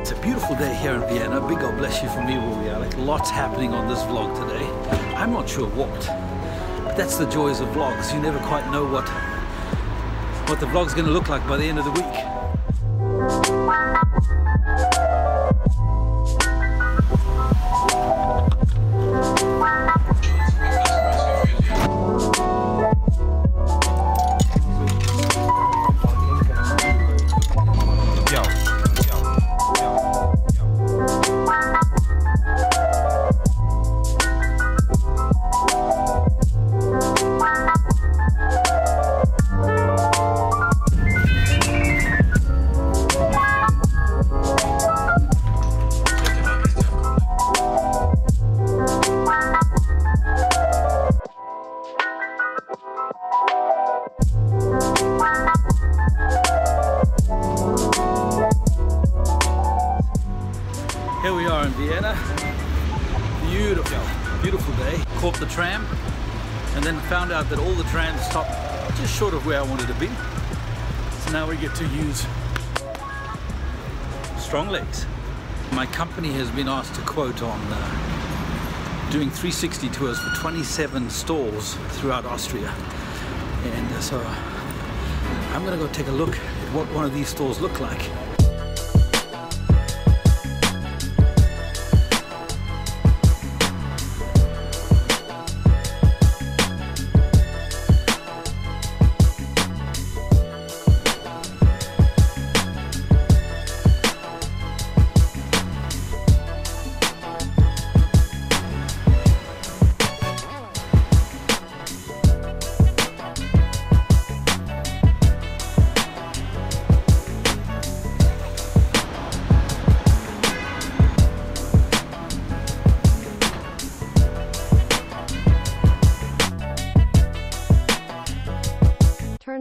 It's a beautiful day here in Vienna. Big God bless you from me, Rory Alec. Lots happening on this vlog today. I'm not sure what, but that's the joys of vlogs. You never quite know what what the vlog's to look like by the end of the week. Here we are in Vienna. Beautiful, beautiful day. Caught the tram and then found out that all the trams stopped just short of where I wanted to be. So now we get to use strong legs. My company has been asked to quote on uh, doing 360 tours for 27 stores throughout Austria. And uh, so I'm gonna go take a look at what one of these stores look like.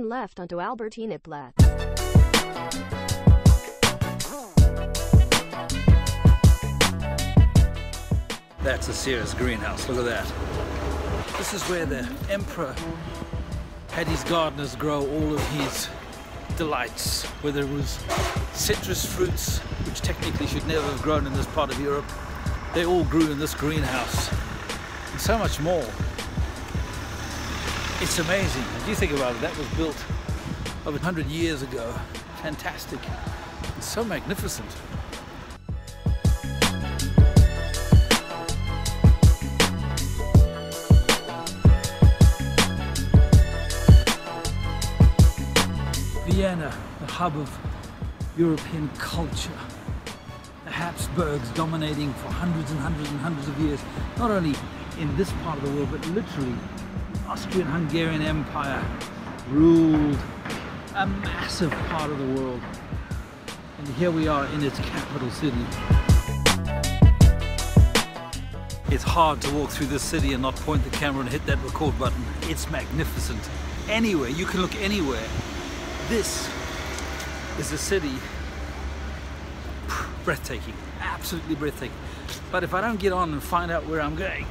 Left onto Albertinaplatz. That's a serious greenhouse, look at that. This is where the emperor had his gardeners grow all of his delights, whether it was citrus fruits, which technically should never have grown in this part of Europe. They all grew in this greenhouse, and so much more. It's amazing. If you think about it, that was built over 100 years ago. Fantastic. It's so magnificent. Vienna, the hub of European culture. The Habsburgs dominating for hundreds and hundreds and hundreds of years, not only in this part of the world, but literally Austrian-Hungarian Empire ruled a massive part of the world. And here we are in its capital city. It's hard to walk through this city and not point the camera and hit that record button. It's magnificent. Anywhere, you can look anywhere. This is a city breathtaking, absolutely breathtaking. But if I don't get on and find out where I'm going,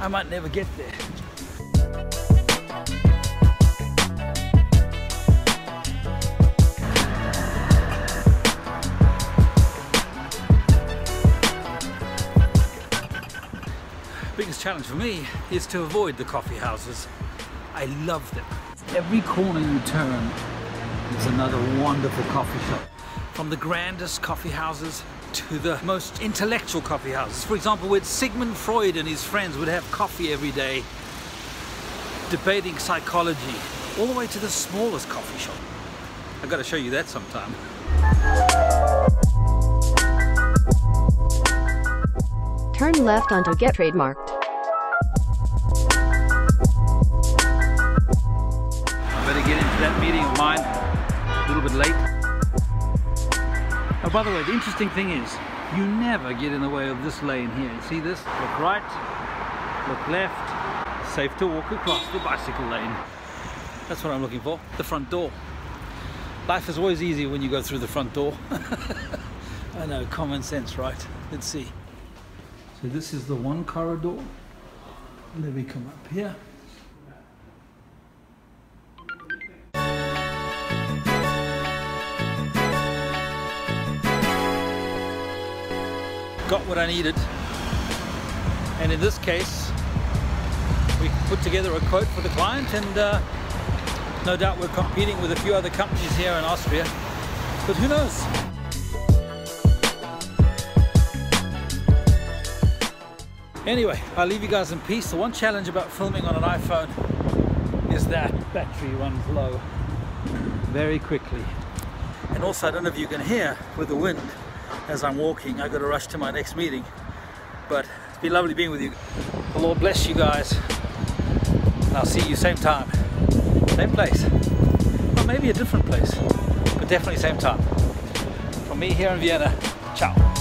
I might never get there. Biggest challenge for me is to avoid the coffee houses. I love them. Every corner you turn is another wonderful coffee shop. From the grandest coffee houses to the most intellectual coffee houses. For example, where Sigmund Freud and his friends would have coffee every day, debating psychology, all the way to the smallest coffee shop. I've got to show you that sometime. Turn left onto Getreidemarkt. I better get into that meeting of mine a little bit late. Oh, by the way, the interesting thing is, you never get in the way of this lane here. See this? Look right, look left, safe to walk across the bicycle lane. That's what I'm looking for, the front door. Life is always easier when you go through the front door. I know, common sense, right? Let's see. So this is the one corridor. Let me come up here. Got what I needed. And in this case, we put together a quote for the client and uh, no doubt we're competing with a few other companies here in Austria, but who knows? Anyway, I'll leave you guys in peace. The one challenge about filming on an iPhone is that battery runs low very quickly. And also, I don't know if you can hear with the wind as I'm walking. I got to rush to my next meeting. But it's been lovely being with you. The Lord bless you guys. I'll see you same time, same place. Or maybe a different place, but definitely same time. From me here in Vienna, ciao.